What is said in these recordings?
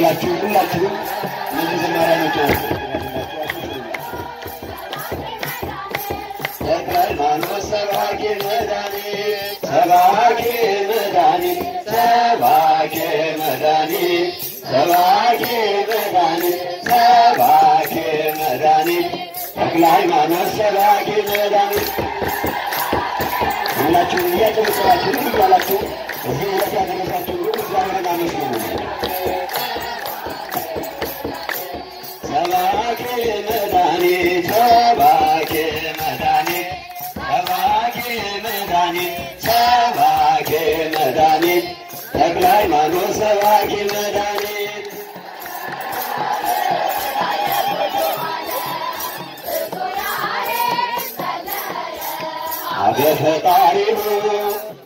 እያላችሁ ሁላችሁም እነዚህ ዘማሪያኖች ተክለ ሃይማኖት ሰባኪ መድኃኒት ሰባኪ መድኃኒት ሰባኪ መድኃኒት ሰባኪ መድኃኒት ሰባኪ መድኃኒት ተክለ ሃይማኖት ሰባኪ መድኃኒት ሁላችሁም እያጨበጨባችሁ ምን እያላችሁ እዚህ ዕለት ያደረሳችሁ ሁሉ እግዚአብሔርን አመስግኑ። አበ ፈጣሪሁ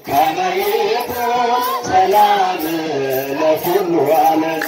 ከመ ይኩን ሰላም ለኩሉ ዓለም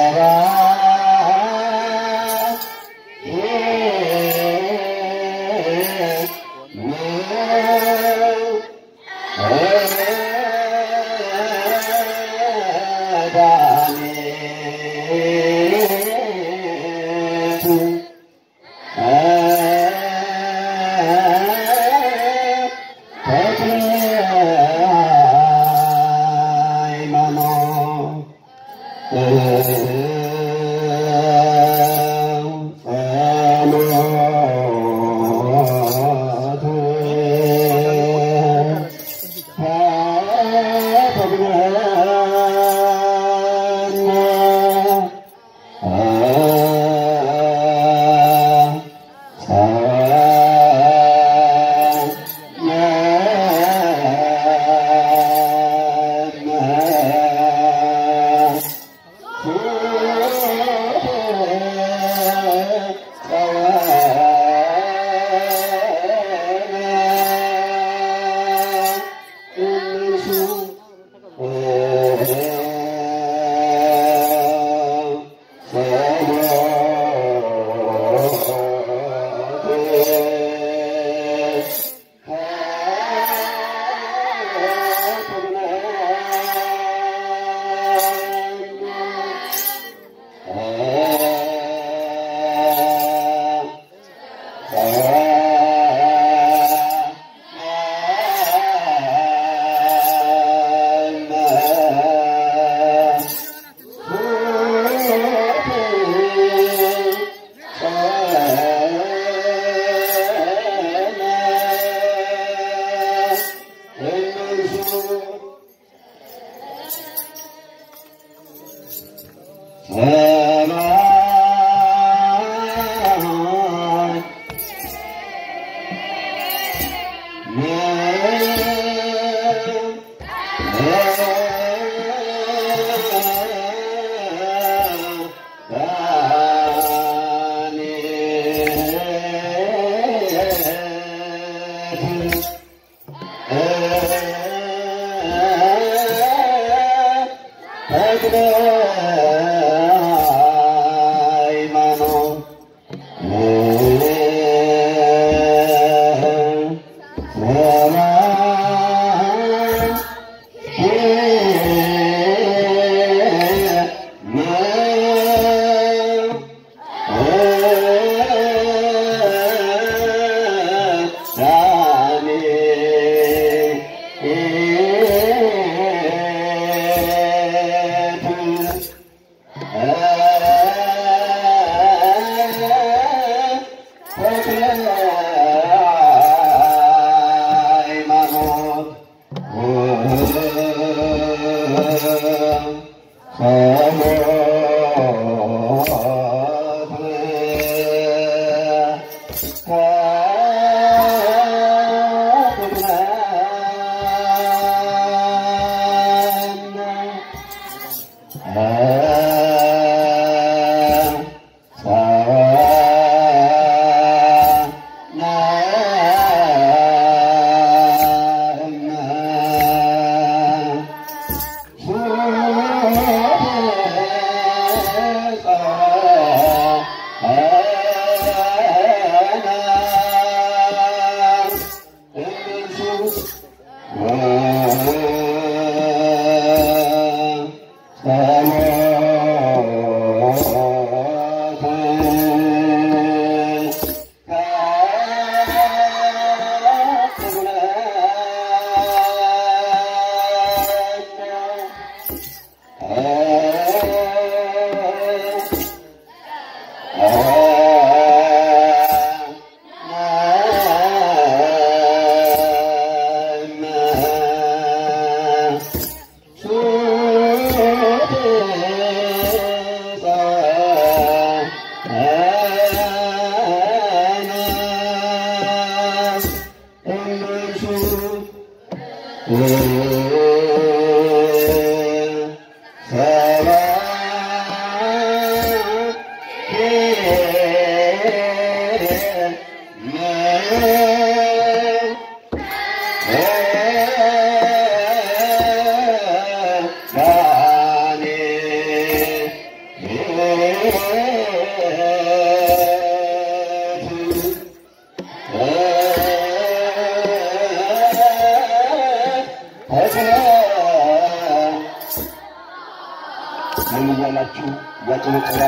Sarah. Oh. ተክለ Hare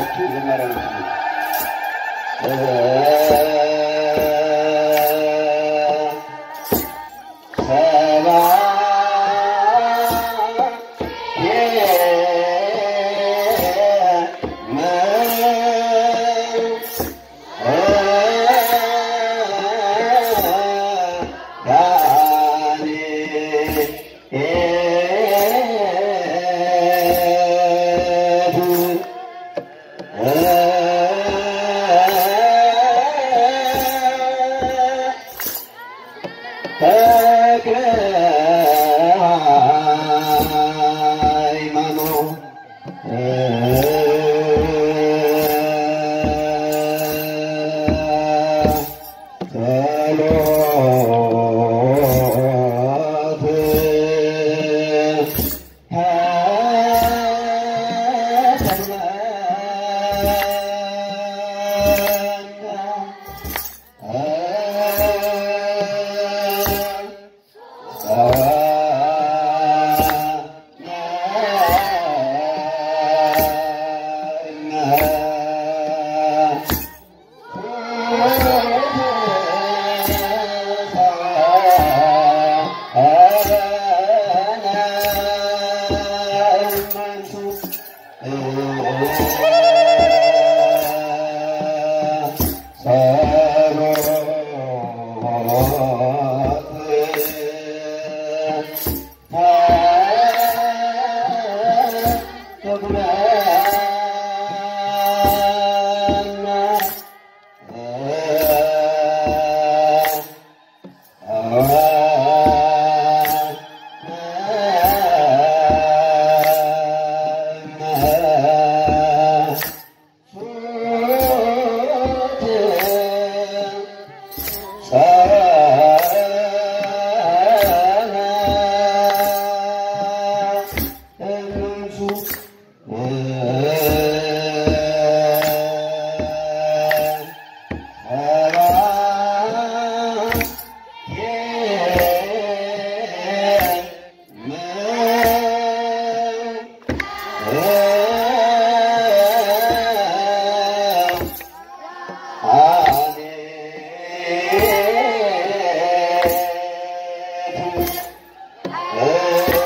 እያጨበጨባችሁ ዘመሪያ Oh.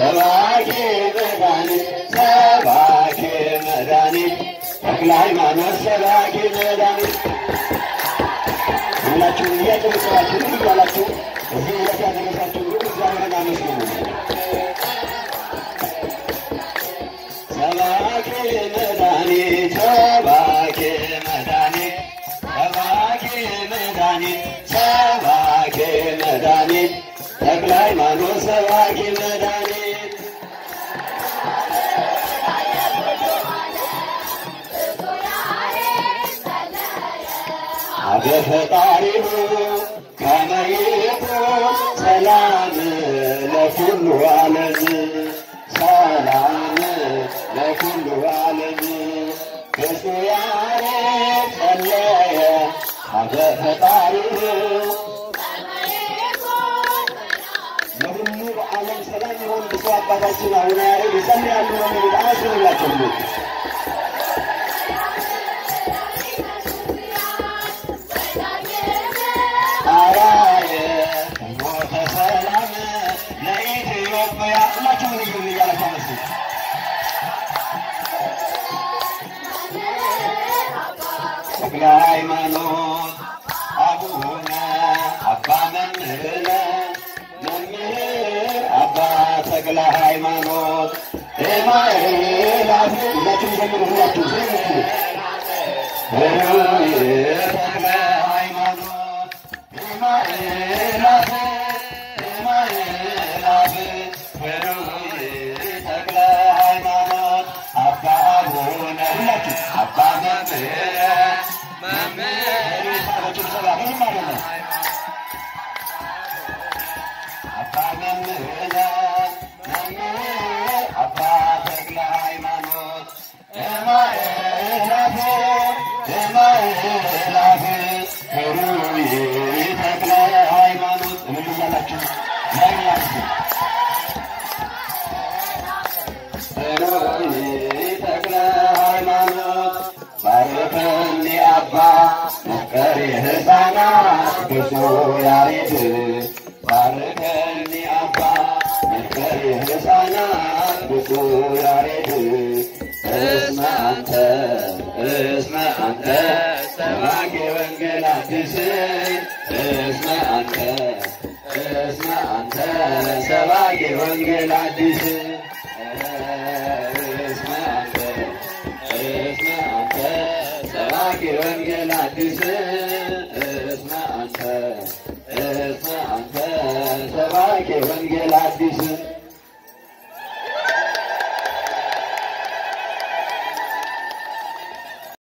ሰባኪ መድኃኒት ሰባኪ መድኃኒት ተክለ ሃይማኖት ሰባኪ መድኃኒት አበ ፈጣሪሁ ከመይኩ ሰላም ለኩሉ ዓለም ሰላም ለኩሉ ዓለም። ያሬድ ጸለየ አበ ለሁሉ ዓለም ሰላም ይሆን ብፁዕ አባታችን አቡነ ያሬድ ይጸልያሉ። ነው የሚሉት። አመስግኑላቸው ተክለ ያሬድ ባርከኒ አባ መፍቀሬ ሕፃናት ብፁዕ ያሬድ። እስመ አንተ እስመ አንተ ሰባኬ ወንጌል አዲስ። እስመ አንተ እስመ አንተ ሰባኬ ወንጌል አዲስ። እስመ አንተ እስመ አንተ ሰባኬ ወንጌል አዲስ realize this